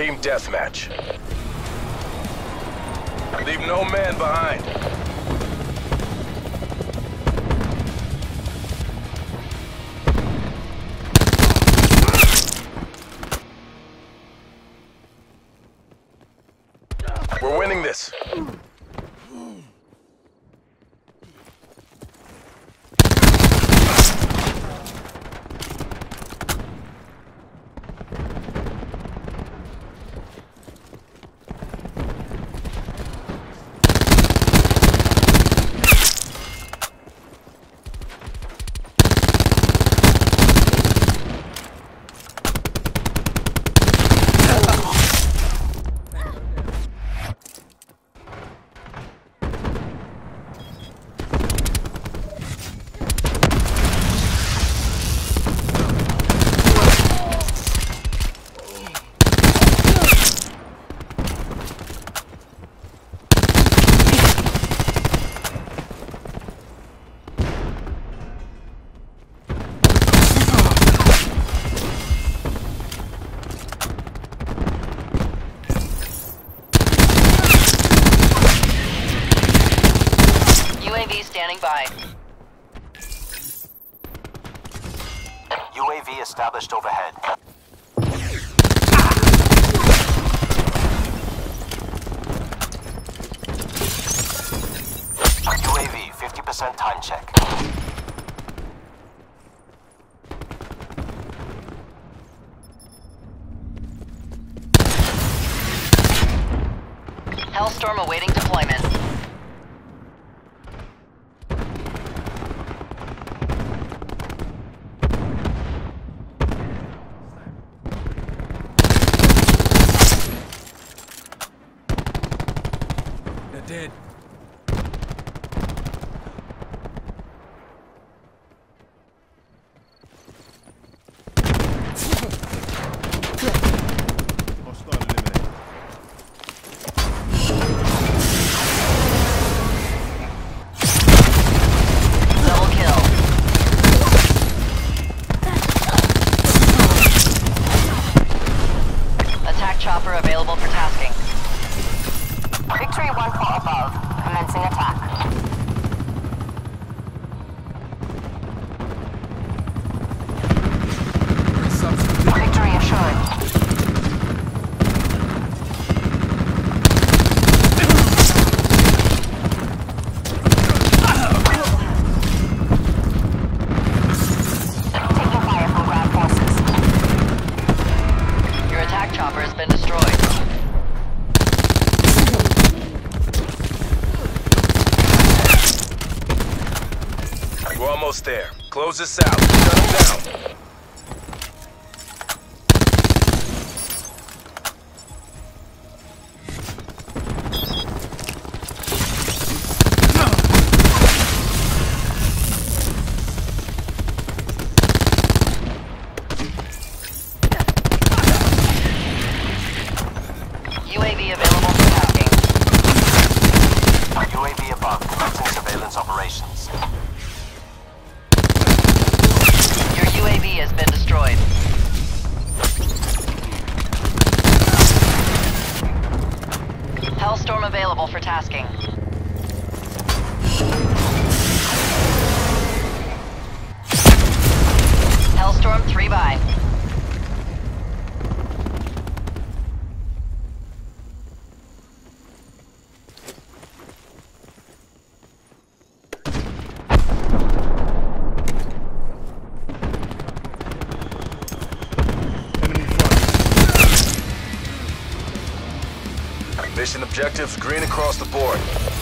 Team deathmatch. Leave no man behind. We're winning this. UAV standing by. UAV established overhead. UAV 50% time check. Hellstorm awaiting deployment. Dead. Chopper available for almost there. Close this out. Shut them down. Available for tasking. Mission objectives green across the board.